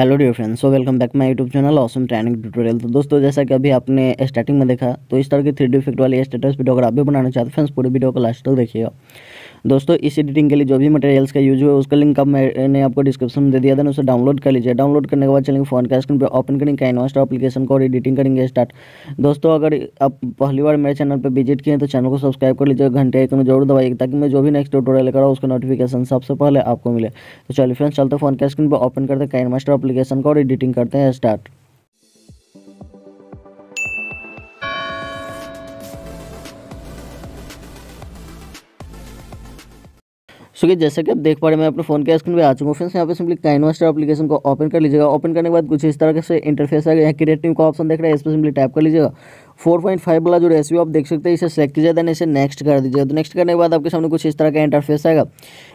Hello dear friends so welcome back my YouTube channel Awesome Training Tutorial तो दोस्तों, जैसा कि अभी आपने स्टार्टिंग में देखा तो इस तरह की थ्री डी इफ़ेक्ट वाली स्टेटस वीडियो अगर आप भी बनाना चाहते हैं फ्रेंड्स पूरे वीडियो को लास्ट तक देखिएगा। दोस्तों, इस एडिटिंग के लिए जो भी मटेरियल्स का यूज़ हुआ उसका लिंक अब मैंने आपको डिस्क्रिप्शन में दे दिया था उसे डाउनलोड कर लीजिए। डाउनलोड करने के बाद चलेंगे फ़ोन का स्क्रीन पर ओपन करेंगे कैनवास्टर अपलीकेशन को और एडिटिंग करेंगे स्टार्ट दोस्तों, अगर आप पहली बार मेरे चैनल पर विज़िट किए तो चैनल को सब्सक्राइब कर लीजिए घंटे आइकन ज़रूर दबाइए ताकि मैं जो भी नेक्स्ट ट्यूटोरियल लेकर उसका नोटिफिकेशन सबसे पहले आपको मिले। तो चलिए फ्रेंड्स चलते फ़ोन का स्क्रीन पर ओपन करते हैं कैनमास्टर अपलीकेशन को और एडिटिंग करते हैं स्टार्ट सो कि जैसे कि आप देख पा रहे हैं, मैं अपने फ़ोन के स्क्रीन पे आ चुका हूँ फ्रेंड्स यहाँ पे सिंपली काइनमास्टर एप्लीकेशन को ओपन कर लीजिएगा। ओपन करने के बाद कुछ इस तरह से इंटरफेस आ गया। यहाँ क्रिएटिव का ऑप्शन देख रहे हैं, इस पर सिंपली टैप कर लीजिएगा। फोर पॉइंट फाइव वाला जो रेसियो आप देख सकते हैं, इसे सेलेक्ट कीजिए देन इसे नेक्स्ट कर दीजिए तो नेक्स्ट करने के बाद आपके सामने कुछ इस तरह का इंटरफेस आएगा।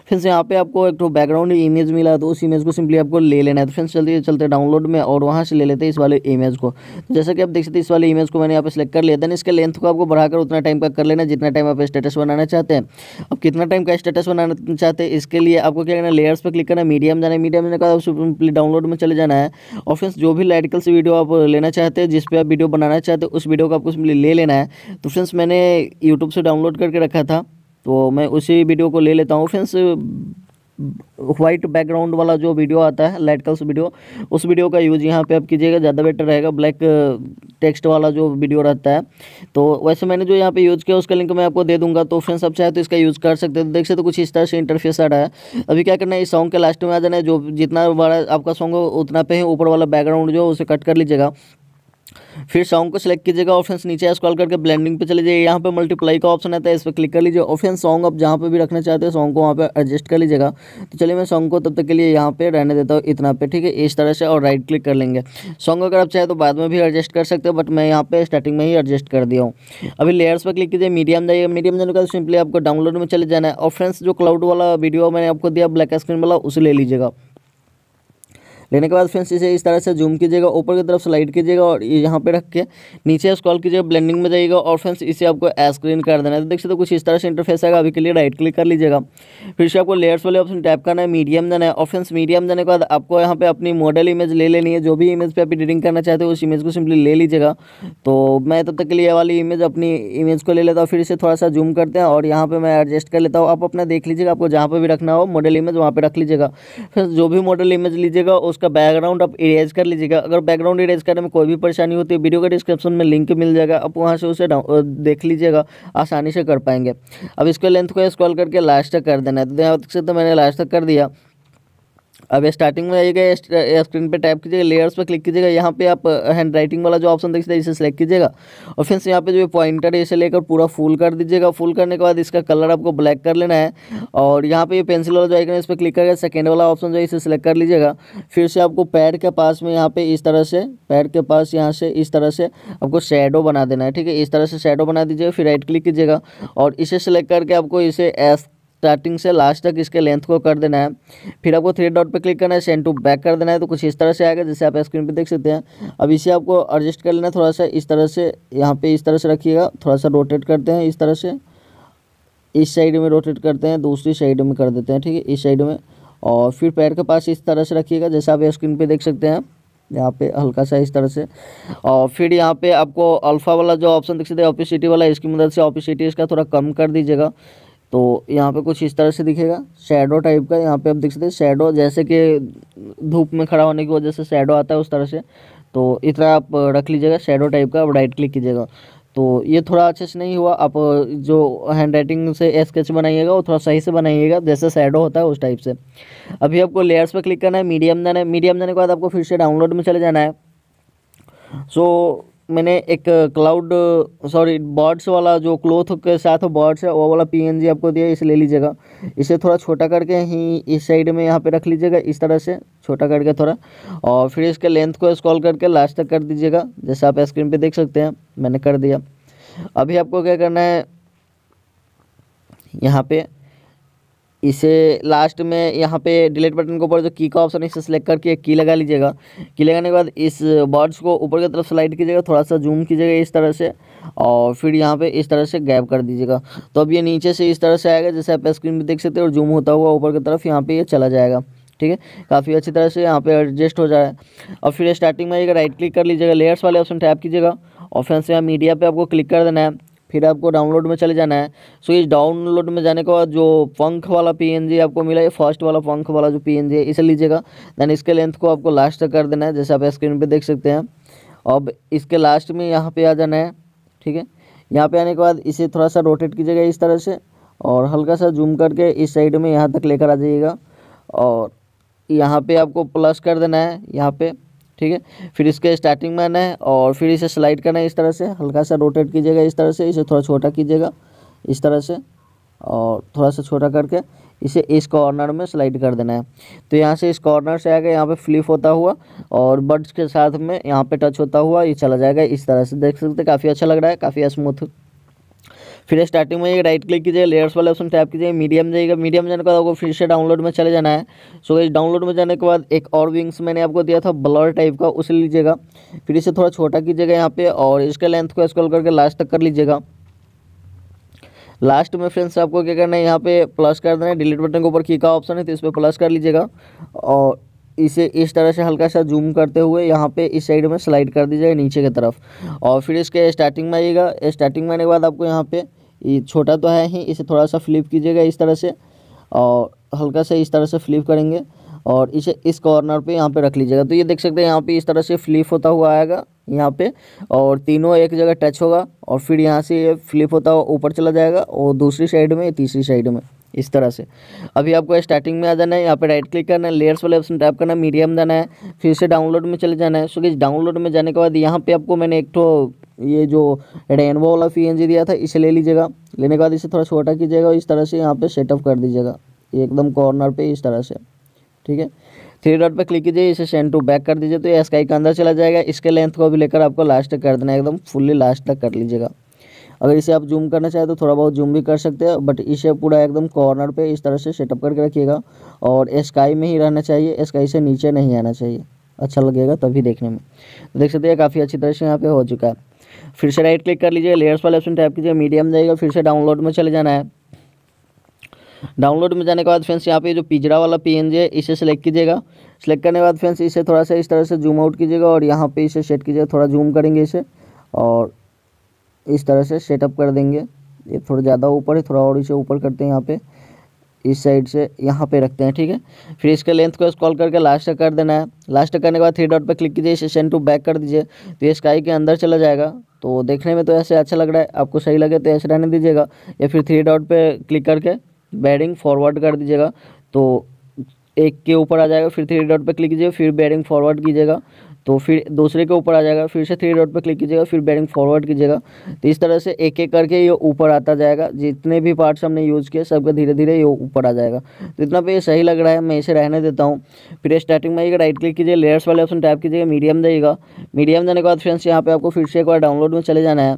फ्रेंड्स यहाँ पे आपको एक तो बैकग्राउंड इमेज मिला तो उस इमेज को सिंपली आपको ले लेना है। तो फ्रेंड्स चलते चलते डाउनलोड में और वहाँ से ले लेते हैं इस वाले इमेज को। तो जैसा कि आप देख सकते हैं, इस वाले इमेज को मैंने यहाँ पे सेलेक्ट कर लिया। देन इसके लेंथ को आपको बढ़ाकर उतना टाइम का कर लेना जितना टाइम आप स्टेटस बनाना चाहते हैं। अब कितना टाइम का स्टेटस बनाना चाहते हैं, इसके लिए आपको क्या करना लेयर्स पर क्लिक करना है मीडियम जाना है। मीडियम जाने का सिंपली डाउनलोड में चले जाना है। और फ्रेंड्स जो भी लाइटिकल से वीडियो आप लेना चाहते हैं, जिस पर आप वीडियो बनाना चाहते हैं, उस वीडियो को आपको सिंपली ले लेना है। तो फ्रेंड्स मैंने यूट्यूब से डाउनलोड करके रखा था। तो मैं उसी वीडियो को ले लेता हूँ। फ्रेंड्स वाइट बैकग्राउंड वाला जो वीडियो आता है लाइट कल्स वीडियो उस वीडियो का यूज़ यहाँ पे आप कीजिएगा, ज़्यादा बेटर रहेगा। ब्लैक टेक्स्ट वाला जो वीडियो रहता है तो वैसे मैंने जो यहाँ पे यूज़ किया, उसका लिंक मैं आपको दे दूँगा। तो फ्रेंड्स आप चाहे तो इसका यूज़ कर सकते हैं। तो देख सकते तो कुछ इस तरह से इंटरफेस आ रहा है। अभी क्या करना है, इस सॉन्ग के लास्ट में आ जाना है। जो जितना बड़ा आपका सॉन्ग हो, उतना पे ही ऊपर वाला बैकग्राउंड जो उसे कट कर लीजिएगा। फिर सॉन्ग को सिलेक्ट कीजिएगा फ्रेंड्स नीचे स्क्रॉल करके ब्लेंडिंग पे चले जाइए। यहाँ पे मल्टीप्लाई का ऑप्शन आता है, इस पर क्लिक कर लीजिए। फ्रेंड्स सॉन्ग आप जहाँ पे भी रखना चाहते हैं सॉन्ग को वहाँ पे एडजस्ट कर लीजिएगा। तो चलिए मैं सॉन्ग को तब तक के लिए यहाँ पे रहने देता हूँ, इतना पे, ठीक है? इस तरह से और राइट क्लिक कर लेंगे। सॉन्ग अगर आप चाहे तो बाद में भी एडजस्ट कर सकते हो बट मैं यहाँ पे स्टार्टिंग में ही एडजस्ट कर दिया हूँ। अभी लेयर्स पर क्लिक कीजिए मीडियम जाइए। मीडियम जाने का सिंपली आपको डाउनलोड में चले जाना है। और जो क्लाउड वाला वीडियो मैंने आपको दिया ब्लैक स्क्रीन वाला, उसे ले लीजिएगा। लेने के बाद फ्रेंड्स इसे इस तरह से जूम कीजिएगा, ऊपर की तरफ़ स्लाइड कीजिएगा और यहाँ पे रख के नीचे स्क्रॉल कीजिएगा ब्लेंडिंग में जाइएगा और फ्रेंड्स इसे आपको स्क्रीन कर देना है। तो देख सकते कुछ इस तरह से इंटरफेस आएगा। अभी के लिए राइट क्लिक कर लीजिएगा। फिर से आपको लेयर्स वाले ऑप्शन टैप करना है मीडियम जाना है और फ्रेंड्स मीडियम जाने के बाद आपको यहाँ पे अपनी मॉडल इमेज ले लेनी है। जो भी इमेज पे आप एडिटिंग करना चाहते हो, उस इमेज को सिंपली ले लीजिएगा। तो मैं तब तक के लिए वाली इमेज अपनी इमेज को ले लेता हूँ। फिर इसे थोड़ा सा जूम करते हैं और यहाँ पर मैं एडजस्ट कर लेता हूँ। आप अपना देख लीजिएगा, आपको जहाँ पर भी रखना हो मॉडल इमेज वहाँ पर रख लीजिएगा। फिर जो भी मॉडल इमेज लीजिएगा उसका बैकग्राउंड आप इरेज कर लीजिएगा। अगर बैकग्राउंड इरेज करने में कोई भी परेशानी होती है वीडियो का डिस्क्रिप्शन में लिंक मिल जाएगा। आप वहाँ से उसे देख लीजिएगा, आसानी से कर पाएँगे। अब इसके लेंथ को स्क्रॉल करके लास्ट तक कर देना है। तो यहाँ सकते तो मैंने लास्ट तक कर दिया। अब स्टार्टिंग में आइएगा स्क्रीन पे टाइप कीजिएगा लेयर्स पे क्लिक कीजिएगा, यहाँ पे आप हैंड राइटिंग वाला जो ऑप्शन देखते हैं, इसे सेलेक्ट कीजिएगा। और फिर से यहाँ पे जो पॉइंटर है, इसे लेकर पूरा फुल कर दीजिएगा। फुल करने के बाद इसका कलर आपको ब्लैक कर लेना है। और यहाँ पे ये पेंसिल वाला जो आइकन है, इस पर क्लिक करके सेकेंड वाला ऑप्शन जो है, इसे सेलेक्ट कर लीजिएगा। फिर से आपको पैड के पास में यहाँ पे इस तरह से पैड के पास यहाँ से इस तरह से आपको शेडो बना देना है, ठीक है? इस तरह से शेडो बना दीजिएगा, फिर राइट क्लिक कीजिएगा। और इसे सेलेक्ट करके आपको इसे एस स्टार्टिंग से लास्ट तक इसके लेंथ को कर देना है। फिर आपको थ्री डॉट पे क्लिक करना है सेंड टू बैक कर देना है तो कुछ इस तरह से आएगा, जैसे आप स्क्रीन पे देख सकते हैं। अब इसे आपको एडजस्ट कर लेना है, थोड़ा सा इस तरह से, यहाँ पे इस तरह से रखिएगा, थोड़ा सा रोटेट करते हैं इस तरह से। इस साइड में रोटेट करते हैं, दूसरी साइड में कर देते हैं, ठीक है, इस साइड में। और फिर पैर के पास इस तरह से रखिएगा, जैसा आप स्क्रीन पर देख सकते हैं, यहाँ पे हल्का सा इस तरह से। और फिर यहाँ पे आपको अल्फ़ा वाला जो ऑप्शन देख सकते हैं ऑपिसिटी वाला, इसकी मदद से ऑपिसिटी इसका थोड़ा कम कर दीजिएगा। तो यहाँ पे कुछ इस तरह से दिखेगा। शेडो टाइप का यहाँ पे आप देख सकते हैं। शेडो जैसे कि धूप में खड़ा होने की वजह से शेडो आता है उस तरह से। तो इतना आप रख लीजिएगा। शेडो टाइप का आप राइट क्लिक कीजिएगा। तो ये थोड़ा अच्छे से नहीं हुआ। आप जो हैंड राइटिंग से स्केच बनाइएगा, वो थोड़ा सही से बनाइएगा। जैसे शेडो होता है उस टाइप से। अभी आपको लेयर्स पर क्लिक करना है। मीडियम जाना है मीडियम जाने के बाद आपको फिर से डाउनलोड में चले जाना है। सो मैंने एक क्लाउड सॉरी बर्ड्स वाला जो क्लोथ के साथ बर्ड्स है, वो वाला पीएनजी आपको दिया, इसे ले लीजिएगा। इसे थोड़ा छोटा करके ही इस साइड में यहाँ पे रख लीजिएगा, इस तरह से छोटा करके थोड़ा। और फिर इसके लेंथ को स्क्रॉल करके लास्ट तक कर दीजिएगा, जैसे आप स्क्रीन पे देख सकते हैं, मैंने कर दिया। अभी आपको क्या करना है, यहाँ पे इसे लास्ट में यहाँ पे डिलीट बटन के ऊपर जो की का ऑप्शन है, इसे सेलेक्ट करके की लगा लीजिएगा। की लगाने के बाद इस बर्ड्स को ऊपर की तरफ़ स्लाइड कीजिएगा थोड़ा सा जूम कीजिएगा इस तरह से, और फिर यहाँ पे इस तरह से गैप कर दीजिएगा। तो अब ये नीचे से इस तरह से आएगा, जैसे आप स्क्रीन पर देख सकते हैं, और जूम होता हुआ ऊपर की तरफ़ यहाँ पर ये चला जाएगा। ठीक है? काफ़ी अच्छी तरह से यहाँ पे एडजस्ट हो जाए और फिर स्टार्टिंग में आइएगा राइट क्लिक कर लीजिएगा लेयर्स वाले ऑप्शन टैप कीजिएगा, और फिर से यहाँ मीडिया पे आपको क्लिक कर देना है। फिर आपको डाउनलोड में चले जाना है। सो इस डाउनलोड में जाने के बाद जो पंख वाला पीएनजी आपको मिला है फ़र्स्ट वाला पंख वाला जो पीएनजी है, इसे लीजिएगा। देन इसके लेंथ को आपको लास्ट तक कर देना है, जैसे आप स्क्रीन पर देख सकते हैं। अब इसके लास्ट में यहाँ पर आ जाना है, ठीक है? यहाँ पे आने के बाद इसे थोड़ा सा रोटेट कीजिएगा इस तरह से, और हल्का सा जूम करके इस साइड में यहाँ तक लेकर आ जाइएगा। और यहाँ पे आपको प्लस कर देना है, यहाँ पे। ठीक है? फिर इसके स्टार्टिंग में आना है और फिर इसे स्लाइड करना है इस तरह से। हल्का सा रोटेट कीजिएगा इस तरह से। इसे थोड़ा छोटा कीजिएगा इस तरह से और थोड़ा सा छोटा करके इसे इस कॉर्नर में स्लाइड कर देना है। तो यहाँ से इस कॉर्नर से आगे यहाँ पे फ्लिप होता हुआ और बर्ड्स के साथ में यहाँ पे टच होता हुआ ये चला जाएगा। इस तरह से देख सकते काफ़ी अच्छा लग रहा है, काफ़ी स्मूथ फिर स्टार्टिंग में राइट क्लिक कीजिए लेयर्स वाले ऑप्शन टैप कीजिए मीडियम जाएगा मीडियम जाने के बाद आपको फिर से डाउनलोड में चले जाना है। सो इस डाउनलोड में जाने के बाद एक और विंग्स मैंने आपको दिया था ब्लर टाइप का, उसे लीजिएगा। फिर इसे थोड़ा छोटा कीजिएगा यहाँ पे और इसके लेंथ को स्क्रॉल करके लास्ट तक कर लीजिएगा। लास्ट में फ्रेंड्स आपको क्या करना है, यहाँ पे प्लस कर देना है डिलीट बटन के ऊपर की का ऑप्शन है तो इस पर प्लस कर लीजिएगा। और इसे इस तरह से हल्का सा जूम करते हुए यहाँ पे इस साइड में स्लाइड कर दीजिएगा नीचे की तरफ़। और फिर इसके स्टार्टिंग में आइएगा। स्टार्टिंग में आने के बाद आपको यहाँ पे ये छोटा तो है ही, इसे थोड़ा सा फ्लिप कीजिएगा इस तरह से। और हल्का सा इस तरह से फ्लिप करेंगे। और इसे इस कॉर्नर पे यहाँ पे रख लीजिएगा। तो ये देख सकते हैं, यहाँ पे इस तरह से फ्लिप होता हुआ आएगा यहाँ पे। और तीनों एक जगह टच होगा और फिर यहाँ से ये फ्लिप होता हुआ ऊपर चला जाएगा और दूसरी साइड में, तीसरी साइड में। इस तरह से। अभी आपको स्टार्टिंग में आ जाना है, यहाँ पे राइट क्लिक करना है लेयर्स वाले ऑप्शन टैप करना है मीडियम जाना है, फिर से डाउनलोड में चले जाना है। सो कि डाउनलोड में जाने के बाद यहाँ पे आपको मैंने एक तो ये जो रेनबो वाला पी दिया था, इसे ले लीजिएगा। लेने के बाद इसे थोड़ा छोटा कीजिएगा इस तरह से यहाँ पर सेटअप कर दीजिएगा। एकदम कॉर्नर पर इस तरह से, ठीक है? थ्री डॉट पे क्लिक कीजिए, इसे सेंड टू बैक कर दीजिए। तो ये स्काई के अंदर चला जाएगा। इसके लेंथ को भी लेकर आपको लास्ट तक कर देना एकदम फुल्ली लास्ट तक कर लीजिएगा। अगर इसे आप जूम करना चाहें तो थोड़ा बहुत जूम भी कर सकते हैं बट इसे पूरा एकदम कॉर्नर पे इस तरह से सेटअप करके रखिएगा और स्काई में ही रहना चाहिए स्काई से नीचे नहीं आना चाहिए। अच्छा लगेगा तभी देखने में। तो देख सकते हैं काफ़ी अच्छी तरह से यहाँ पे हो चुका है। फिर से राइट क्लिक कर लीजिए लेयर्स वाले ऑप्शन टाइप कीजिए मीडियम जाएगा, फिर से डाउनलोड में चले जाना है। डाउनलोड में जाने के बाद फ्रेंड्स यहाँ पे जो पिजरा वाला पी है, इसे सेलेक्ट कीजिएगा। सेलेक्ट करने के बाद फ्रेंड्स इसे थोड़ा सा इस तरह से जूम आउट कीजिएगा और यहाँ पे इसे सेट कीजिएगा, थोड़ा जूम करेंगे इसे और इस तरह से सेटअप कर देंगे। ये थोड़ा ज़्यादा ऊपर है, थोड़ा और इसे ऊपर करते हैं यहाँ पे। इस साइड से यहाँ पे रखते हैं, ठीक है? फिर इसके लेंथ को स्क्रॉल करके लास्ट कर देना है। लास्ट करने के बाद थ्री डॉट पे क्लिक कीजिए, इसे सेंड टू बैक कर दीजिए। तो ये स्काई के अंदर चला जाएगा। तो देखने में तो ऐसे अच्छा लग रहा है। आपको सही लगे तो ऐसे रहने दीजिएगा। या फिर थ्री डॉट पर क्लिक करके बैरिंग फॉरवर्ड कर दीजिएगा। तो एक के ऊपर आ जाएगा, फिर थ्री डॉट पर क्लिक कीजिए, फिर बैरिंग फॉरवर्ड कीजिएगा। तो फिर दूसरे के ऊपर आ जाएगा, फिर से थ्री डॉट पर क्लिक कीजिएगा, फिर बैरिंग फॉरवर्ड कीजिएगा। तो इस तरह से एक एक करके ये ऊपर आता जाएगा। जितने भी पार्ट्स हमने यूज़ किए, सबके धीरे धीरे ये ऊपर आ जाएगा। तो इतना पे ये सही लग रहा है, मैं इसे रहने देता हूँ। फिर स्टार्टिंग में एक राइट क्लिक कीजिए लेयर्स वाले ऑप्शन टाइप कीजिएगा मीडियम देगा। मीडियम देने के बाद फ्रेंड्स यहाँ पर आपको फिर से एक बार डाउनलोड में चले जाना है।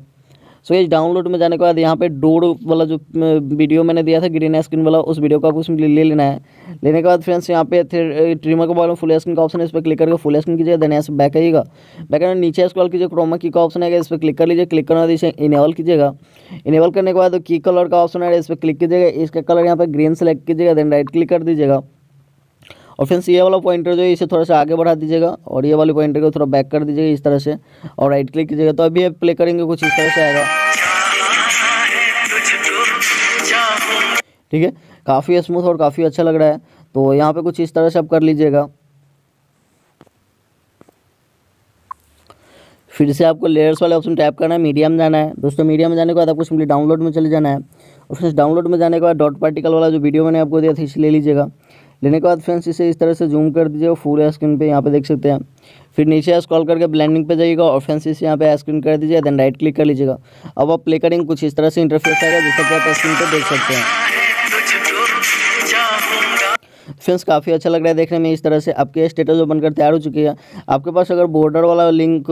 सो ये डाउनलोड में जाने के बाद यहाँ पे डोर वाला जो वीडियो मैंने दिया था ग्रीन स्क्रीन वाला, उस वीडियो को आपको उसमें ले लेना है। लेने के बाद फ्रेंड्स यहाँ पे ट्रिमर के बारे में फुल स्क्रीन का ऑप्शन है, इस पर क्लिक करके फुल स्क्रीन कीजिए देन से बैक आइएगा। बैक आने नीचे स्क्रॉल कीजिए क्रोमा की का ऑप्शन है इस पर क्लिक कर लीजिए क्लिक करने इसे इनेबल कीजिएगा। इनेबल करने के बाद की कलर का ऑप्शन है इस पर क्लिक कीजिएगा, इसका कलर यहाँ पर ग्रीन सेलेक्ट कीजिएगा देन राइट क्लिक कर दीजिएगा। और फ्रेंड्स ये वाला पॉइंटर जो है, इसे थोड़ा सा आगे बढ़ा दीजिएगा और ये वाले पॉइंटर को थोड़ा बैक कर दीजिएगा इस तरह से और राइट क्लिक कीजिएगा। तो अभी आप प्ले करेंगे कुछ इस तरह से आएगा। ठीक है? काफ़ी स्मूथ और काफ़ी अच्छा लग रहा है। तो यहाँ पे कुछ इस तरह से आप कर लीजिएगा। फिर से आपको लेयर्स वाले ऑप्शन टैप करना है मीडियम जाना है। दोस्तों मीडियम में जाने के बाद आपको सिंपली डाउनलोड में चले जाना है। और फिर डाउनलोड में जाने के बाद डॉट पार्टिकल वाला जो वीडियो मैंने आपको दिया था, इसे ले लीजिएगा। लेने के बाद फ्रेंड्स इसे इस तरह से जूम कर दीजिए फुल स्क्रीन पे यहाँ पे देख सकते हैं। फिर नीचे स्क्रॉल करके ब्लेंडिंग पे जाइएगा और फ्रेंड्स इसे यहाँ पे स्क्रीन कर दीजिए देन राइट क्लिक कर लीजिएगा। अब आप प्ले करेंगे कुछ इस तरह से इंटरफेस आएगा जिससे कि आप स्क्रीन पर देख सकते हैं। फ्रेंड्स काफ़ी अच्छा लग रहा है देखने में, इस तरह से आपके स्टेटस बनकर तैयार हो चुकी है। आपके पास अगर बॉर्डर वाला लिंक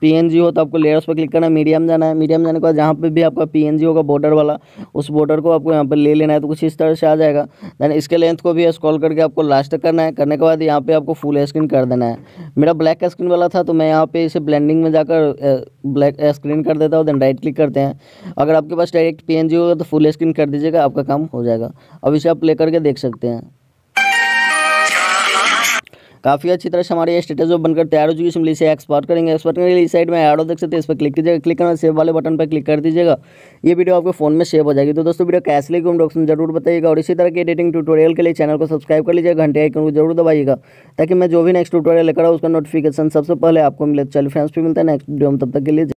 पीएनजी हो तो आपको लेयर्स पर क्लिक करना है मीडियम जाना है। मीडियम जाने के बाद जहाँ पर भी आपका पीएनजी होगा बॉर्डर वाला, उस बॉर्डर को आपको यहाँ पर ले लेना है तो कुछ इस तरह से आ जाएगा। देन इसके लेंथ को भी स्कॉल करके आपको लास्ट तक करना है। करने के बाद यहाँ पर आपको फुल स्क्रीन कर देना है। मेरा ब्लैक स्क्रीन वाला था तो मैं यहाँ पे इसे ब्लैंडिंग में जाकर ब्लैक स्क्रीन कर देता हूँ देन राइट क्लिक करते हैं। अगर आपके पास डायरेक्ट पी होगा तो फुल स्क्रीन कर दीजिएगा, आपका काम हो जाएगा। अब इसे आप प्ले करके देख सकते हैं। काफ़ी अच्छी तरह से हमारे ये स्टेटस जो बनकर तैयार हो चुकी है। सिंपली इसे एक्सपोर्ट करेंगे। एक्सपोर्ट करेंगे इस साइड में एडो देख सकते हैं। इस पर क्लिक कीजिएगा। क्लिक करना सेव वाले बटन पर क्लिक कर दीजिएगा। ये वीडियो आपके फ़ोन में सेव हो जाएगी। तो दोस्तों वीडियो कैसे लगी हम डॉक्टर ज़रूर बताइएगा। और इसी तरह के एडिटिंग टूटोरियल के लिए चैनल को सब्सक्राइब कर लीजिएगा। घंटे आइकन को ज़रूर दबाइएगा। ताकि मैं जो भी नेक्स्ट टूटोरियल लेकर उसका नोटिफिकेशन सबसे पहले आपको मिले। चलिए फ्रेंड्स भी मिलता है नेक्स्ट वीडियो में। तब तक के लिए